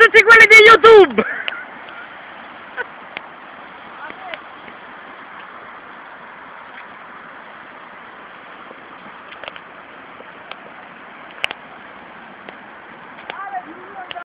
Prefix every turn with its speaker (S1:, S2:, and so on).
S1: tutti quelli di YouTube!